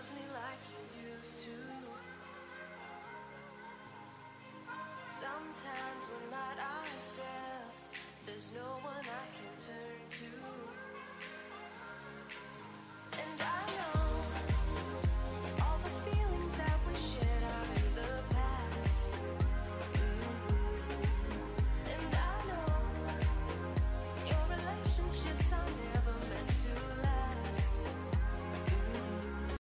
loves me like you used to. Sometimes we're not ourselves, there's no one I can.